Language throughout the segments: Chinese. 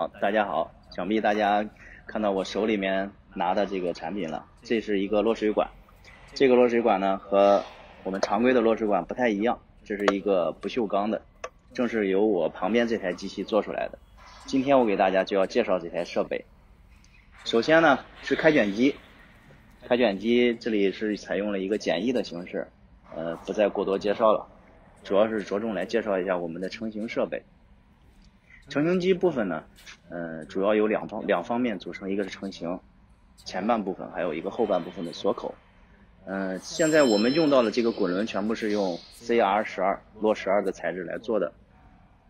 好，大家好，想必大家看到我手里面拿的这个产品了，这是一个落水管。这个落水管呢和我们常规的落水管不太一样，这是一个不锈钢的，正是由我旁边这台机器做出来的。今天我给大家就要介绍这台设备。首先呢是开卷机，开卷机这里是采用了一个简易的形式，呃，不再过多介绍了，主要是着重来介绍一下我们的成型设备。成型机部分呢，呃，主要有两方两方面组成，一个是成型前半部分，还有一个后半部分的锁口。呃，现在我们用到的这个滚轮全部是用 CR 十二落十二的材质来做的，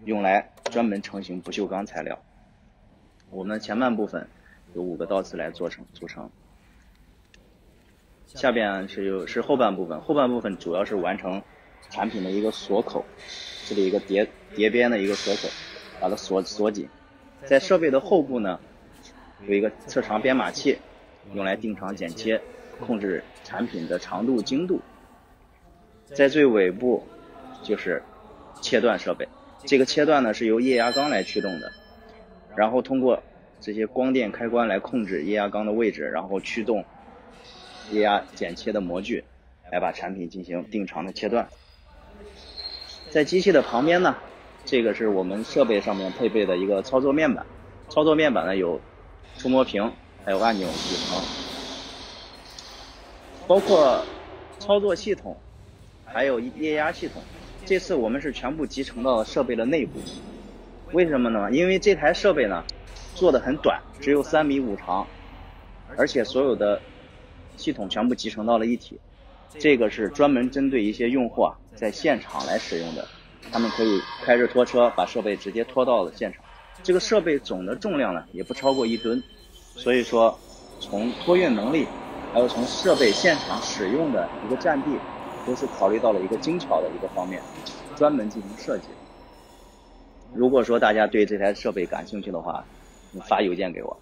用来专门成型不锈钢材料。我们前半部分有五个刀刺来做成组成，下边是有是后半部分，后半部分主要是完成产品的一个锁口，这里一个叠叠边的一个锁口。把它锁锁紧，在设备的后部呢，有一个测长编码器，用来定长剪切，控制产品的长度精度。在最尾部就是切断设备，这个切断呢是由液压缸来驱动的，然后通过这些光电开关来控制液压缸的位置，然后驱动液压剪切的模具，来把产品进行定长的切断。在机器的旁边呢。这个是我们设备上面配备的一个操作面板，操作面板呢有触摸屏，还有按钮组成，包括操作系统，还有液压系统。这次我们是全部集成到设备的内部，为什么呢？因为这台设备呢做的很短，只有三米五长，而且所有的系统全部集成到了一体。这个是专门针对一些用户啊在现场来使用的。他们可以开着拖车把设备直接拖到了现场。这个设备总的重量呢也不超过一吨，所以说从托运能力，还有从设备现场使用的一个占地，都是考虑到了一个精巧的一个方面，专门进行设计。如果说大家对这台设备感兴趣的话，你发邮件给我。